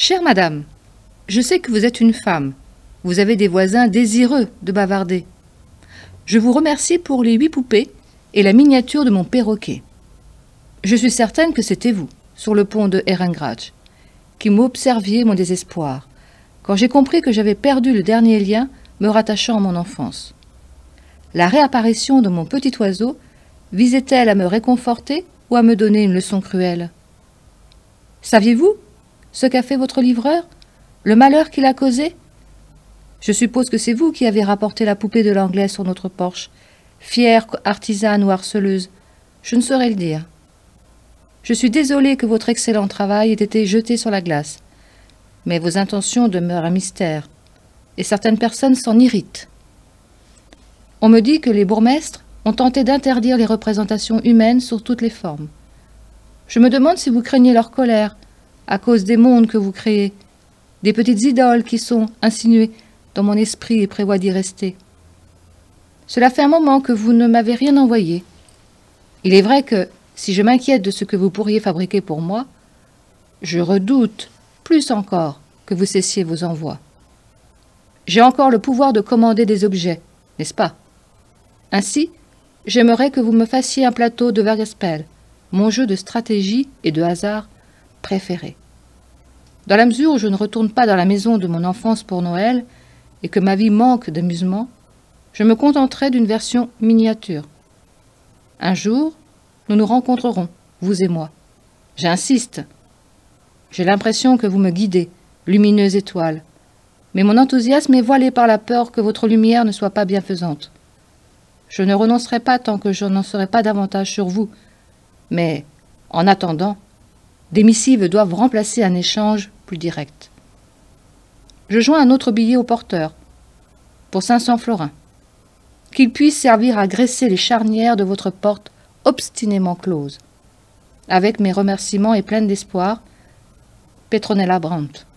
Chère madame, je sais que vous êtes une femme. Vous avez des voisins désireux de bavarder. Je vous remercie pour les huit poupées et la miniature de mon perroquet. Je suis certaine que c'était vous, sur le pont de Ehrengrach, qui m'observiez mon désespoir, quand j'ai compris que j'avais perdu le dernier lien me rattachant à mon enfance. La réapparition de mon petit oiseau visait-elle à me réconforter ou à me donner une leçon cruelle? Saviez-vous ce qu'a fait votre livreur? Le malheur qu'il a causé? Je suppose que c'est vous qui avez rapporté la poupée de l'anglais sur notre porche, fière artisane ou harceleuse. Je ne saurais le dire. Je suis désolée que votre excellent travail ait été jeté sur la glace. Mais vos intentions demeurent un mystère, et certaines personnes s'en irritent. On me dit que les bourgmestres ont tenté d'interdire les représentations humaines sous toutes les formes. Je me demande si vous craignez leur colère, à cause des mondes que vous créez, des petites idoles qui sont insinuées dans mon esprit et prévoient d'y rester. Cela fait un moment que vous ne m'avez rien envoyé. Il est vrai que, si je m'inquiète de ce que vous pourriez fabriquer pour moi, je redoute, plus encore, que vous cessiez vos envois. J'ai encore le pouvoir de commander des objets, n'est-ce pas? Ainsi, j'aimerais que vous me fassiez un plateau de Vergespel, mon jeu de stratégie et de hasard préféré. Dans la mesure où je ne retourne pas dans la maison de mon enfance pour Noël et que ma vie manque d'amusement, je me contenterai d'une version miniature. Un jour, nous nous rencontrerons, vous et moi. J'insiste. J'ai l'impression que vous me guidez, lumineuse étoile, mais mon enthousiasme est voilé par la peur que votre lumière ne soit pas bienfaisante. Je ne renoncerai pas tant que je n'en saurai pas davantage sur vous, mais, en attendant, des missives doivent remplacer un échange plus direct. Je joins un autre billet au porteur, pour 500 florins, qu'il puisse servir à graisser les charnières de votre porte obstinément close. Avec mes remerciements et pleine d'espoir, Petronella Brandt.